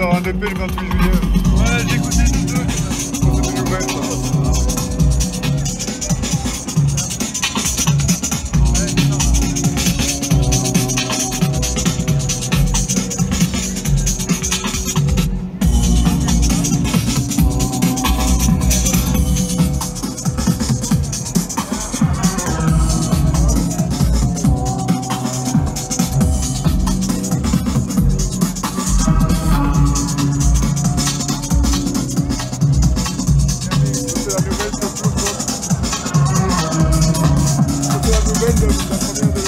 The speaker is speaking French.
sors un EP le 28 juillet. Ouais, j'ai écouté les deux. Бендер, господин